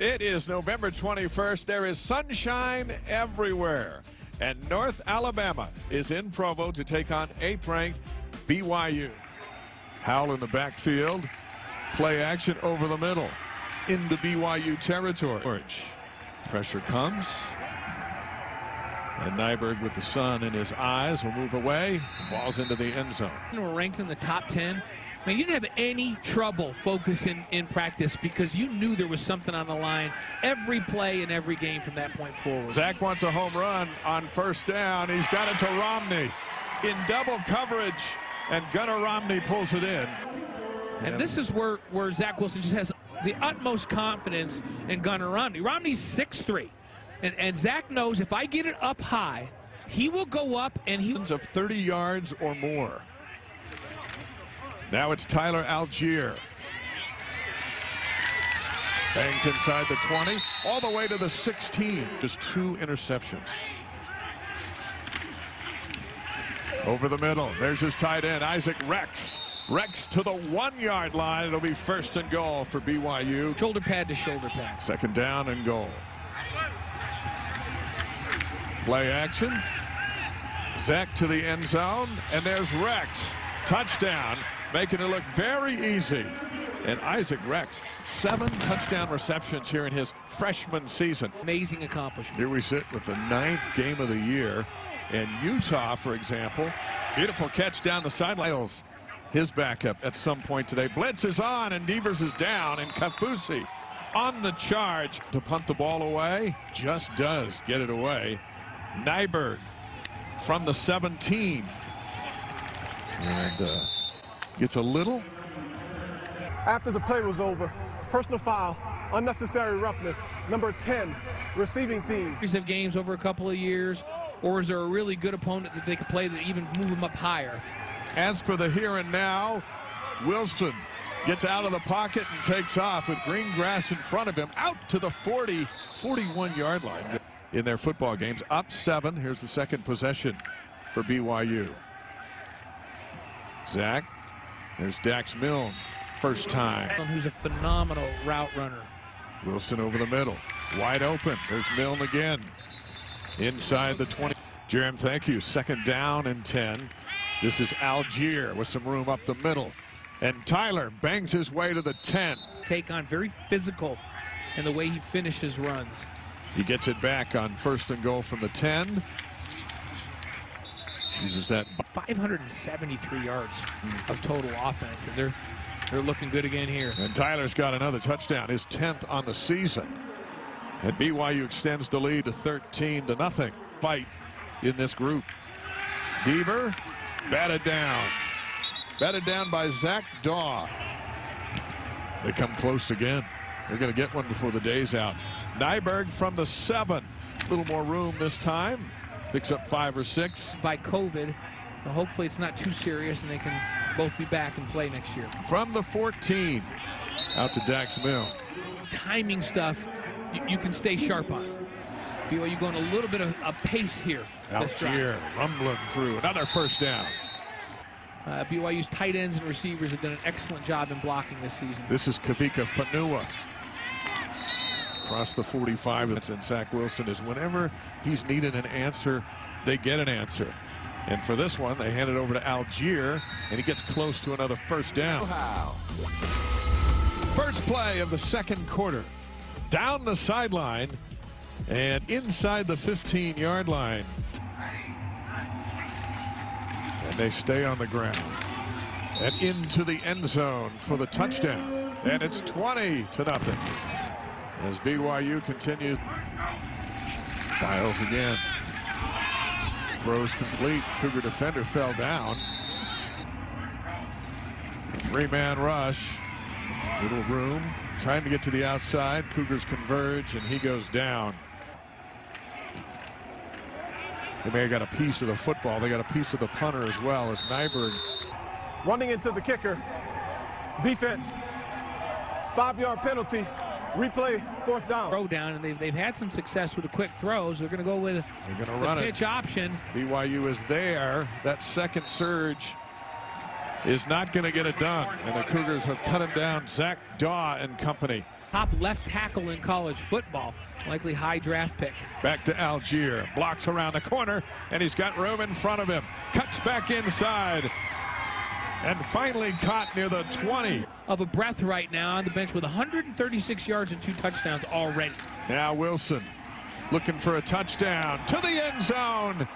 It is November 21st. There is sunshine everywhere. And North Alabama is in Provo to take on 8th ranked BYU. Howell in the backfield. Play action over the middle. Into BYU territory. Pressure comes. And Nyberg with the sun in his eyes will move away. Ball's into the end zone. We're ranked in the top 10. Man, you didn't have any trouble focusing in practice because you knew there was something on the line every play in every game from that point forward. Zach wants a home run on first down. He's got it to Romney in double coverage, and Gunner Romney pulls it in. And this is where, where Zach Wilson just has the utmost confidence in Gunner Romney. Romney's 6'3", and, and Zach knows if I get it up high, he will go up and he... Of 30 yards or more. Now it's Tyler Allgeier. Bangs inside the 20, all the way to the 16. Just two interceptions. Over the middle, there's his tight end, Isaac Rex. Rex to the one-yard line. It'll be first and goal for BYU. Shoulder pad to shoulder pad. Second down and goal. Play action. Zach to the end zone, and there's Rex. Touchdown, making it look very easy. And Isaac Rex, seven touchdown receptions here in his freshman season. Amazing accomplishment. Here we sit with the ninth game of the year. And Utah, for example, beautiful catch down the sidelines. His backup at some point today. Blitz is on, and Devers is down, and Kaufusi on the charge to punt the ball away. Just does get it away. Nyberg from the 17. And uh, gets a little. After the play was over, personal foul, unnecessary roughness, number 10, receiving team. Of games over a couple of years, or is there a really good opponent that they could play that even move them up higher? As for the here and now, Wilson gets out of the pocket and takes off with green grass in front of him out to the 40, 41 yard line in their football games. Up seven. Here's the second possession for BYU. Zach. There's Dax Milne. First time. Who's a phenomenal route runner. Wilson over the middle. Wide open. There's Milne again. Inside the 20. Jerem, thank you. Second down and 10. This is Allgeier with some room up the middle. And Tyler bangs his way to the 10. Take on very physical in the way he finishes runs. He gets it back on first and goal from the 10. Uses that 573 yards of total offense, and they're they're looking good again here. And Tyler's got another touchdown, his 10th on the season. And BYU extends the lead to 13 to nothing. Fight in this group. Deaver batted down. Batted down by Zac Dawe. They come close again. They're going to get one before the day's out. Nyberg from the seven. A little more room this time. Picks up five or six. By COVID. Well, hopefully it's not too serious and they can both be back and play next year. From the 14. Out to Dax Milne. Timing stuff you, you can stay sharp on. BYU going a little bit of a pace here. Allgeier rumbling through. Another first down. Uh, BYU's tight ends and receivers have done an excellent job in blocking this season. This is Kavika Fonua. Across the 45, and Zach Wilson is whenever he's needed an answer, they get an answer. And for this one, they hand it over to Allgeier, and he gets close to another first down. First play of the second quarter. Down the sideline and inside the 15-yard line. And they stay on the ground. And into the end zone for the touchdown. And it's 20 to nothing. As BYU continues. Files again. Throws complete. Cougar defender fell down. Three-man rush. Little room. Trying to get to the outside. Cougars converge, and he goes down. They may have got a piece of the football. They got a piece of the punter as well as Nyberg. Running into the kicker. Defense. Five-yard penalty. Replay, fourth down. Throw down, and they've, they've had some success with the quick throws. They're going to go with They're gonna the run pitch it. option. BYU is there. That second surge is not going to get it done. And the Cougars have cut him down. Zac Dawe and company. top left tackle in college football. Likely high draft pick. Back to Allgeier. Blocks around the corner, and he's got room in front of him. Cuts back inside. And finally caught near the 20. Of a breath right now on the bench with 136 yards and two touchdowns already. Now Wilson looking for a touchdown to the end zone.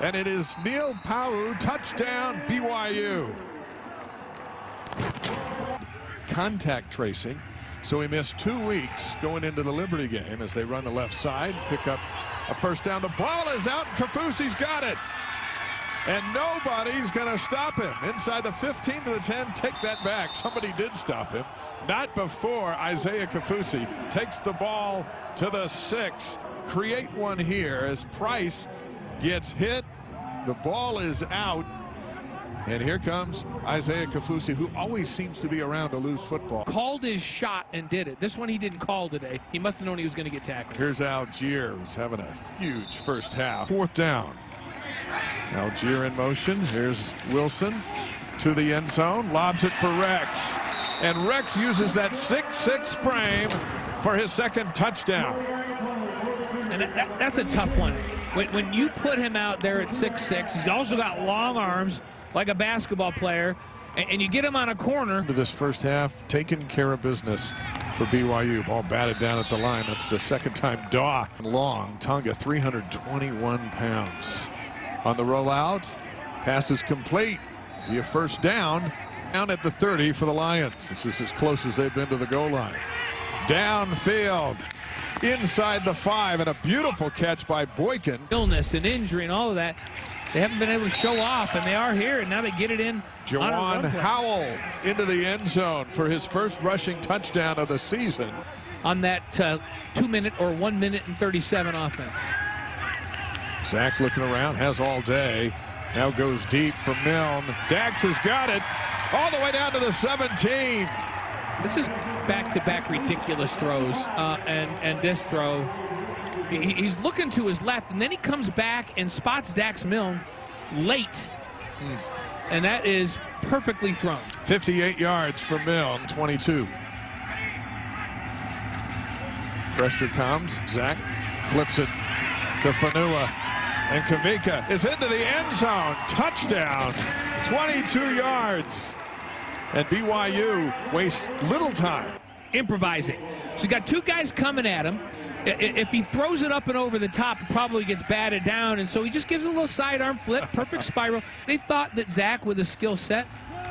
And it is Neil Pau'u, touchdown BYU. Contact tracing. So he missed two weeks going into the Liberty game as they run the left side, pick up a first down. The ball is out. Kaufusi's got it. And nobody's going to stop him. Inside the 15 to the 10, take that back. Somebody did stop him. Not before Isaiah Kaufusi takes the ball to the six. Create one here as Price gets hit. The ball is out. And here comes Isaiah Kaufusi, who always seems to be around to lose football. Called his shot and did it. This one he didn't call today. He must have known he was going to get tackled. Here's Algiers who's having a huge first half. Fourth down. Allgeier in motion. Here's Wilson to the end zone. Lobs it for Rex. And Rex uses that 6-6 frame for his second touchdown. And that, that, that's a tough one. When, when you put him out there at 6-6, he's also got long arms like a basketball player, and, and you get him on a corner. To this first half, taking care of business for BYU. Ball batted down at the line. That's the second time Dawe long. Tonga 321 pounds. On the rollout, pass is complete. Be a first down. Down at the 30 for the Lions. This is as close as they've been to the goal line. Downfield inside the five and a beautiful catch by Boykin. Illness and injury and all of that. They haven't been able to show off, and they are here, and now they get it in. Juwan Howell into the end zone for his first rushing touchdown of the season. On that uh, two minute or one minute and 37 offense. Zach looking around, has all day. Now goes deep for Milne. Dax has got it all the way down to the 17. This is back-to-back -back ridiculous throws, uh, and and this throw, he, he's looking to his left, and then he comes back and spots Dax Milne late, mm. and that is perfectly thrown. 58 yards for Milne, 22. Pressure comes. Zach flips it to Fonua. And Kavika is into the end zone. Touchdown. 22 yards. And BYU wastes little time. Improvising. So you got two guys coming at him. If he throws it up and over the top, it probably gets batted down. And so he just gives a little sidearm flip, perfect spiral. They thought that Zach, with a skill set,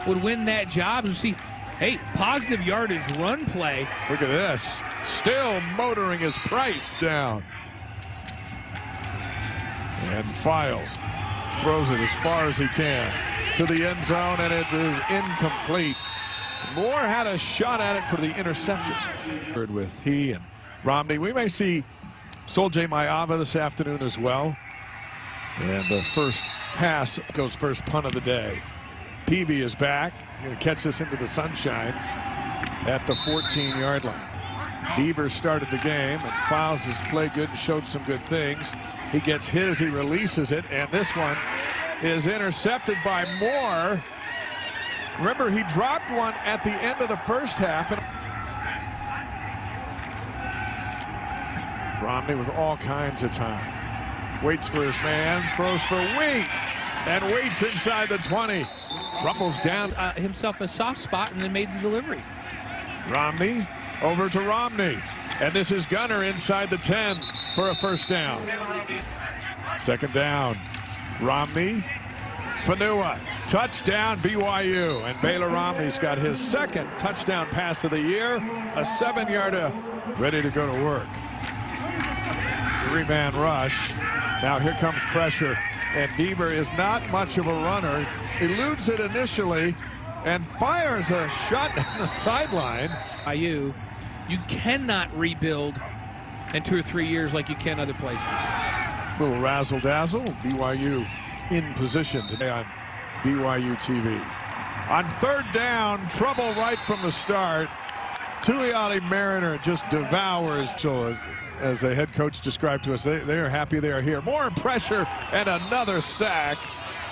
would win that job. You see, hey, positive yardage run play. Look at this. Still motoring his price down. And Files throws it as far as he can to the end zone, and it is incomplete. Moore had a shot at it for the interception. With he and Romney. We may see Sol-Jay Maiava this afternoon as well. And the first pass goes first punt of the day. Peavy is back. Going to catch this into the sunshine at the 14-yard line. Deaver started the game, and Files has played good and showed some good things. He gets hit as he releases it, and this one is intercepted by Moore. Remember, he dropped one at the end of the first half. And Romney with all kinds of time. Waits for his man, throws for Wait, and waits inside the 20. Rumbles down. Uh, himself a soft spot and then made the delivery. Romney over to Romney. And this is Gunner inside the 10 for a first down. Second down. Romney. Fonua. Touchdown BYU. And Baylor Romney's got his second touchdown pass of the year. A seven yarder ready to go to work. Three-man rush. Now here comes pressure. And Deaver is not much of a runner. Eludes it initially and fires a shot down the sideline. IU, you cannot rebuild in two or three years like you can other places. Little razzle dazzle. BYU in position today on BYU TV. On third down, trouble right from the start. Tuioti Mariner just devours till, as the head coach described to us, they, they are happy they are here. More pressure and another sack.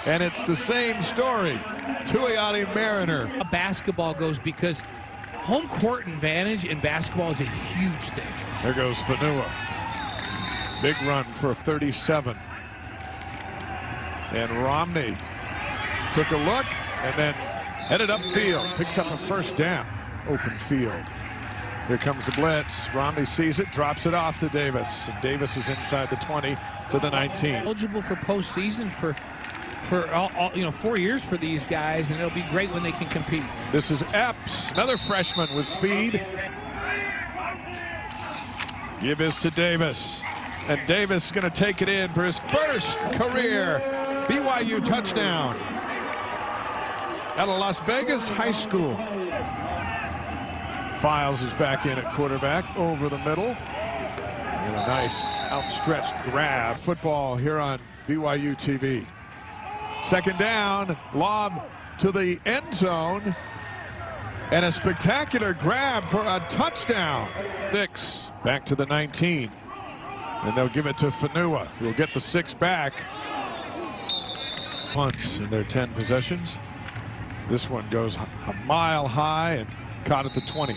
And it's the same story. Tuioti Mariner. A basketball goes because home court advantage in basketball is a huge thing. There goes Fonua. Big run for 37. And Romney took a look and then headed upfield. Picks up a first down. Open field. Here comes the blitz. Romney sees it, drops it off to Davis. And Davis is inside the 20 to the 19. Eligible for postseason for for all, all, you know four years for these guys, and it'll be great when they can compete. This is Epps, another freshman with speed. Give this to Davis. And Davis is going to take it in for his first career BYU touchdown at a Las Vegas high school. Files is back in at quarterback over the middle. And a nice outstretched grab. Football here on BYU TV. Second down, lob to the end zone. And a spectacular grab for a touchdown. Dix back to the 19. And they'll give it to Fonua, who'll get the six back. Punts in their 10 possessions. This one goes a mile high and caught at the 20.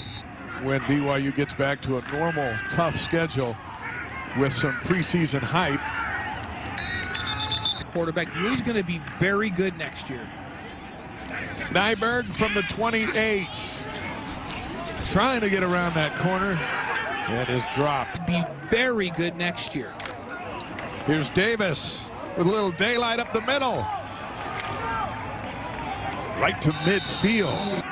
When BYU gets back to a normal, tough schedule with some preseason hype. Quarterback, he's going to be very good next year. Nyberg from the 28. Trying to get around that corner and is dropped. Be very good next year. Here's Davis with a little daylight up the middle. Right to midfield.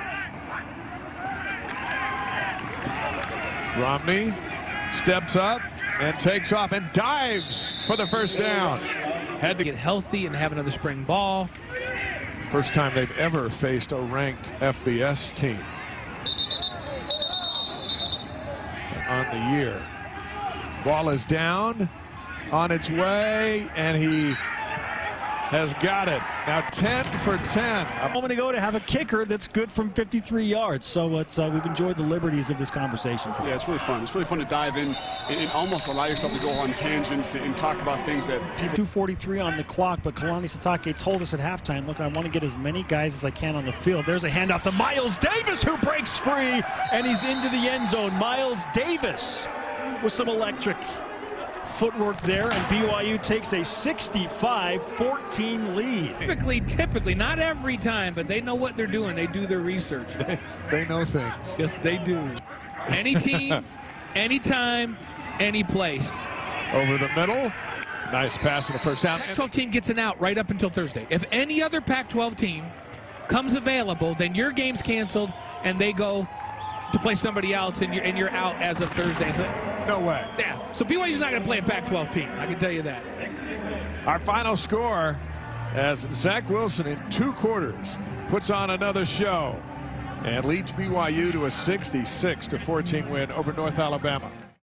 Romney steps up and takes off and dives for the first down. Had to get healthy and have another spring ball. First time they've ever faced a ranked FBS team on the year. Ball is down on its way, and he has got it. Now 10 for 10. A moment ago to have a kicker that's good from 53 yards. So it's, uh, we've enjoyed the liberties of this conversation today. Yeah, it's really fun. It's really fun to dive in and, and almost allow yourself to go on tangents and talk about things that people. 2:43 on the clock, but Kalani Sitake told us at halftime, "Look, I want to get as many guys as I can on the field." There's a handoff to Miles Davis, who breaks free, and he's into the end zone. Miles Davis with some electric footwork there, and BYU takes a 65-14 lead. Typically, typically, not every time, but they know what they're doing. They do their research. they know things. Yes, they do. Any team, anytime, any place. Over the middle. Nice pass in the first down. Pac-12 team gets an out right up until Thursday. If any other Pac-12 team comes available, then your game's canceled and they go to play somebody else, and you're, and you're out as of Thursday. So, no way. Yeah. So BYU's not going to play a Pac-12 team. I can tell you that. Our final score as Zach Wilson in two quarters puts on another show and leads BYU to a 66 to 14 win over North Alabama.